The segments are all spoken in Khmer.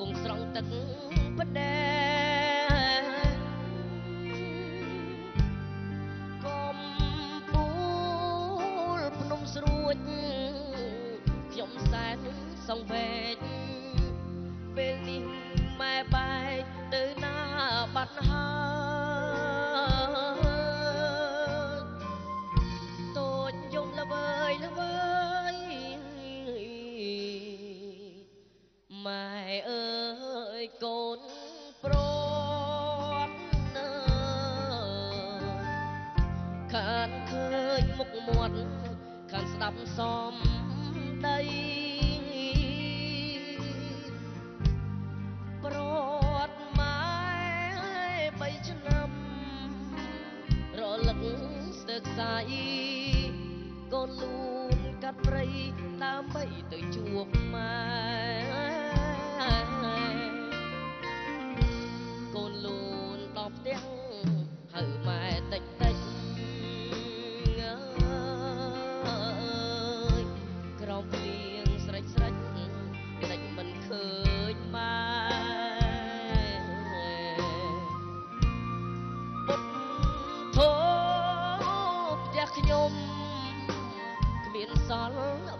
គង់ស្រង់ទឹកផ្ដែកុំពូលភ្នំស្រួចខ្ញុំសែនសង្វេកពេលនេះម៉ែបែកទៅណាបាត់ហើយ ខានឃើញមុខមាត់ខានស្ដាប់សំដីប្រត់ម៉ែបីឆ្នាំរលឹកស្ទើរខ្សាយកូនលូនកាត់ព្រៃដើម្បីទៅជួប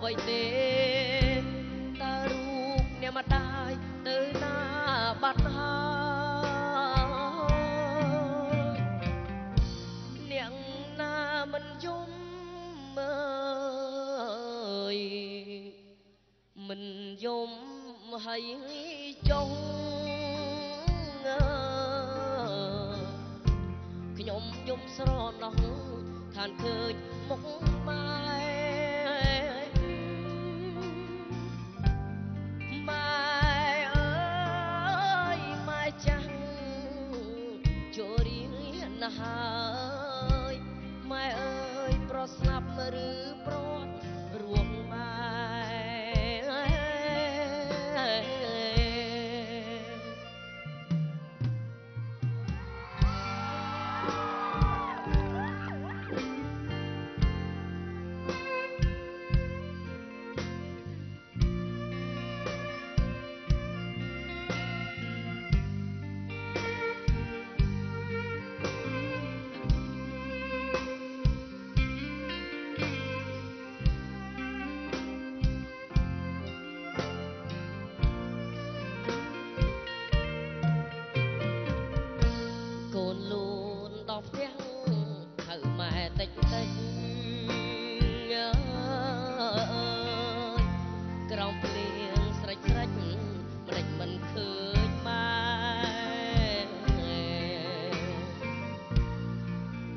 អ្វីទេតើរូបអ្នកម្ដាយទៅណាបាត់ហើយអ្នកណាមិនយំអើយមិនយំហើយចុងអើយខ្ញុំយំស្រណោះខានឃើញមុខ ស្លាប់ឬប្រ តិចតិចអើយក្រំភ្លៀងស្រេចស្រេចមិនដេចមិនឃើញម៉ែ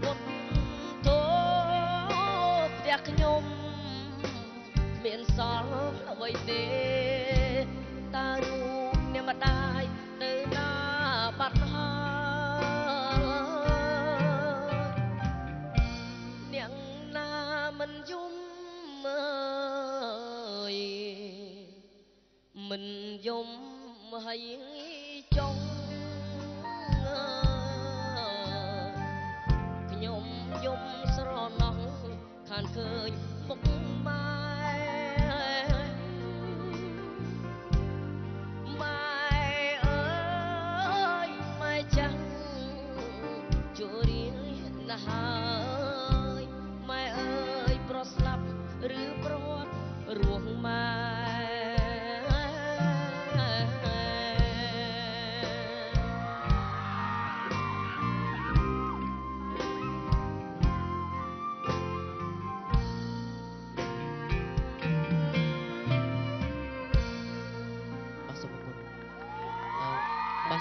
ពុតទោផ្ទះខ្ញុំគ្មានសល់អ្វីទេ មិនយំហើយចង់អើយខ្ញុំយំស្រណោះខានឃើញមុខម៉ែម៉ែ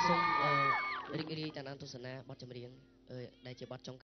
សូមអឺរីករាយតាមដានទស្សនាបទចម្រៀងអឺដែលជាបទចុង